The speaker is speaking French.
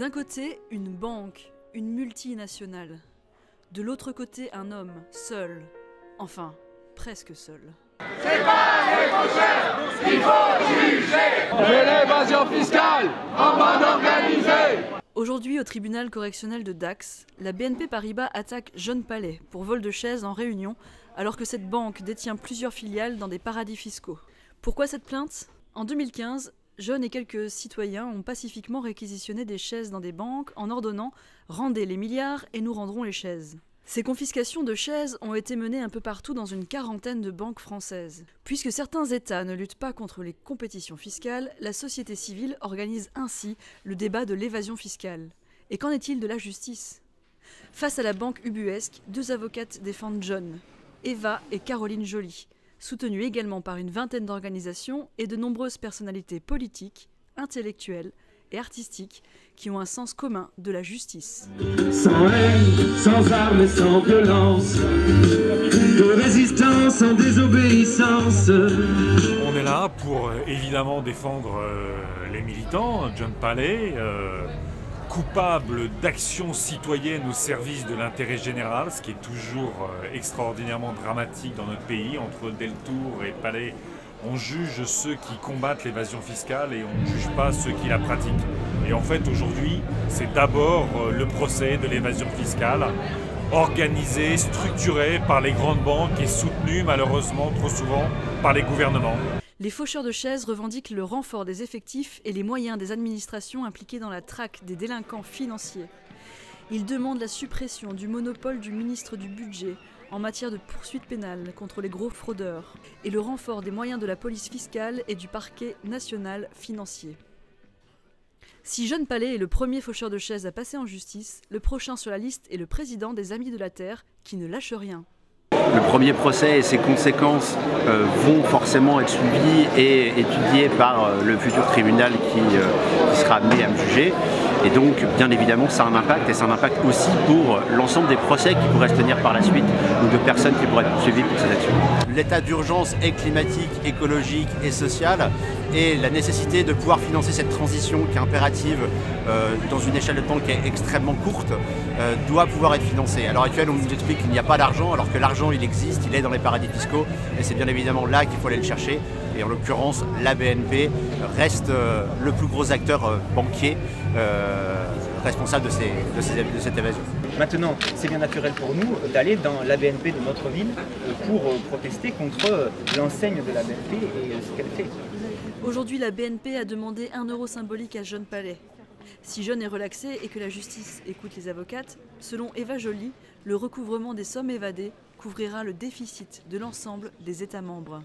D'un côté, une banque, une multinationale. De l'autre côté, un homme, seul. Enfin, presque seul. C'est pas les qu'il faut juger l'évasion fiscale en bande organisée Aujourd'hui, au tribunal correctionnel de Dax, la BNP Paribas attaque John Palais pour vol de chaises en réunion, alors que cette banque détient plusieurs filiales dans des paradis fiscaux. Pourquoi cette plainte? En 2015, John et quelques citoyens ont pacifiquement réquisitionné des chaises dans des banques en ordonnant Rendez les milliards et nous rendrons les chaises. Ces confiscations de chaises ont été menées un peu partout dans une quarantaine de banques françaises. Puisque certains États ne luttent pas contre les compétitions fiscales, la société civile organise ainsi le débat de l'évasion fiscale. Et qu'en est-il de la justice? Face à la banque ubuesque, deux avocates défendent John, Eva et Caroline Joly, soutenues également par une vingtaine d'organisations et de nombreuses personnalités politiques, intellectuelles, et artistiques qui ont un sens commun de la justice. Sans haine, sans armes et sans violence, de résistance sans désobéissance. On est là pour euh, évidemment défendre euh, les militants, John Palais, euh, coupable d'actions citoyennes au service de l'intérêt général, ce qui est toujours extraordinairement dramatique dans notre pays, entre Deltour et Palais on juge ceux qui combattent l'évasion fiscale et on ne juge pas ceux qui la pratiquent. Et en fait, aujourd'hui, c'est d'abord euh, le procès de l'évasion fiscale, organisé, structuré par les grandes banques et soutenu malheureusement trop souvent par les gouvernements. Les faucheurs de chaises revendiquent le renfort des effectifs et les moyens des administrations impliquées dans la traque des délinquants financiers. Ils demandent la suppression du monopole du ministre du Budget, en matière de poursuite pénale contre les gros fraudeurs et le renfort des moyens de la police fiscale et du parquet national financier. Si Jeune Palais est le premier faucheur de chaises à passer en justice, le prochain sur la liste est le président des Amis de la Terre qui ne lâche rien. Le premier procès et ses conséquences euh, vont forcément être suivis et étudiés par euh, le futur tribunal qui, euh, qui sera amené à me juger. Et donc, bien évidemment, ça a un impact et ça a un impact aussi pour l'ensemble des procès qui pourraient se tenir par la suite ou de personnes qui pourraient être poursuivies pour ces actions. L'état d'urgence est climatique, écologique et social et la nécessité de pouvoir financer cette transition qui est impérative euh, dans une échelle de temps qui est extrêmement courte euh, doit pouvoir être financée. À l'heure actuelle, on nous explique qu'il n'y a pas d'argent alors que l'argent il existe, il est dans les paradis fiscaux et c'est bien évidemment là qu'il faut aller le chercher et en l'occurrence la BNP reste euh, le plus gros acteur banquier responsable de, cette évasion. Maintenant, c'est bien naturel pour nous d'aller dans la BNP de notre ville pour protester contre l'enseigne de la BNP et ce qu'elle fait. Aujourd'hui, la BNP a demandé un euro symbolique à John Palais. Si John est relaxé et que la justice écoute les avocates, selon Eva Joly, le recouvrement des sommes évadées couvrira le déficit de l'ensemble des États membres.